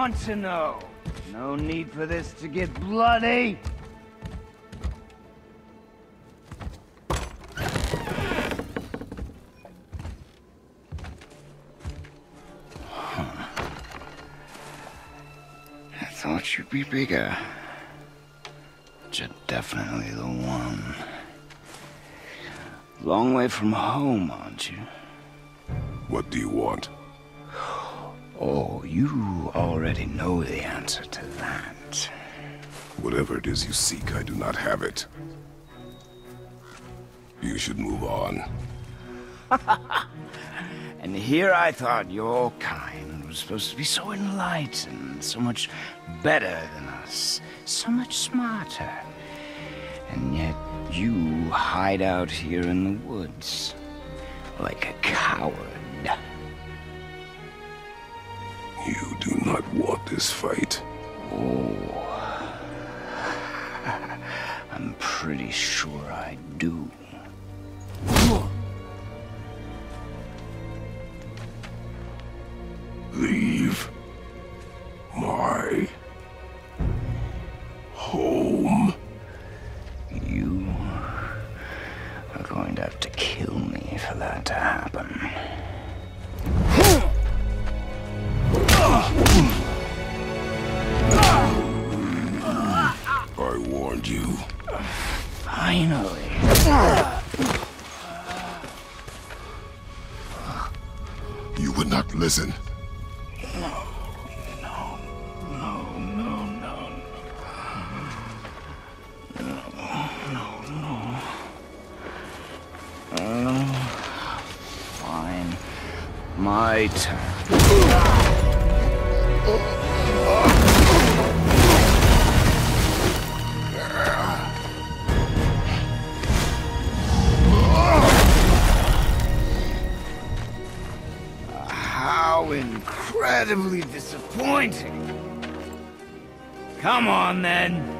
want to know. No need for this to get bloody. I thought you'd be bigger. But you're definitely the one. Long way from home, aren't you? What do you want? Oh, you already know the answer to that. Whatever it is you seek, I do not have it. You should move on. And here I thought your kind was supposed to be so enlightened, so much better than us, so much smarter. And yet you hide out here in the woods like a coward. You do not want this fight. Oh, I'm pretty sure I do. You would not listen. Fine. My turn. How incredibly disappointing. Come on, then.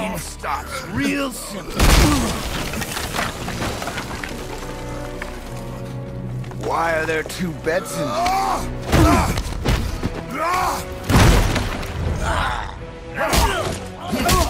want. Pain stops real simple. Why are there two beds in Leave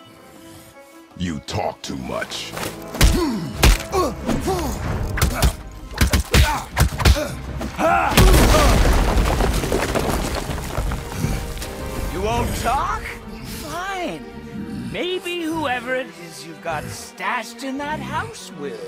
You talk too much. You won't talk? Fine. Maybe whoever it is you've got stashed in that house will.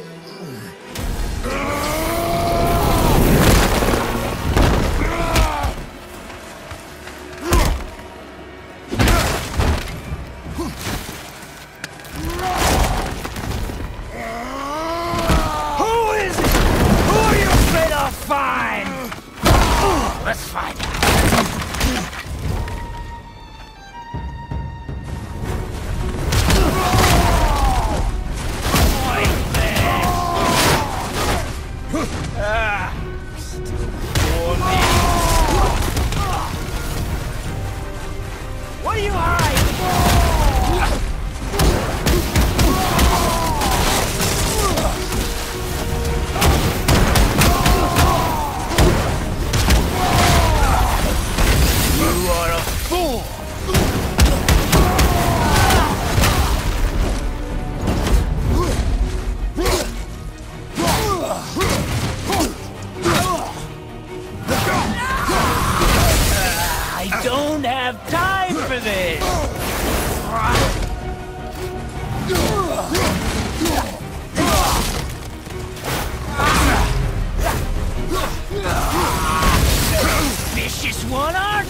One, aren't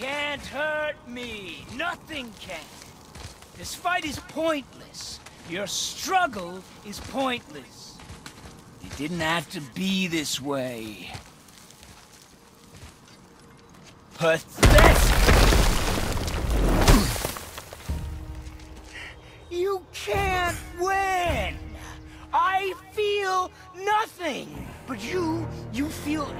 Can't hurt me. Nothing can. This fight is pointless. Your struggle is pointless. It didn't have to be this way. pathetic! You can't win! I feel nothing! But you, you feel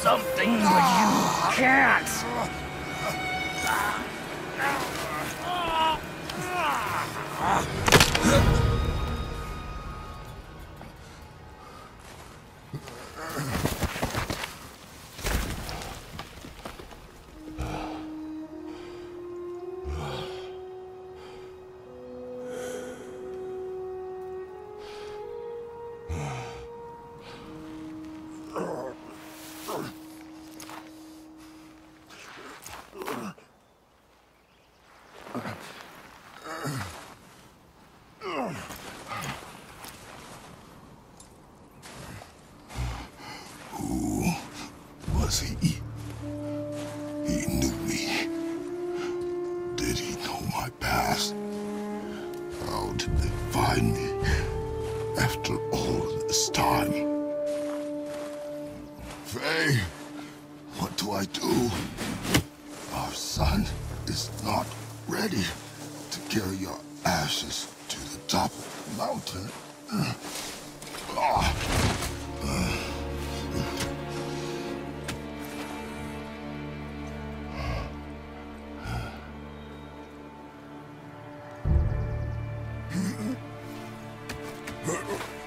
something, but you can't. They find me after all this time? Faye, what do I do? Our son is not ready to carry your ashes to the top of the mountain. Ah. Huh?